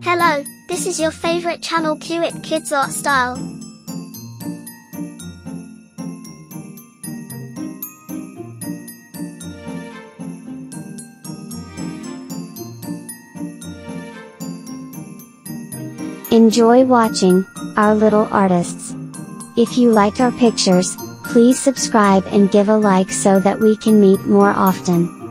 Hello, this is your favorite channel Cute Kids Art Style. Enjoy watching, our little artists. If you like our pictures, please subscribe and give a like so that we can meet more often.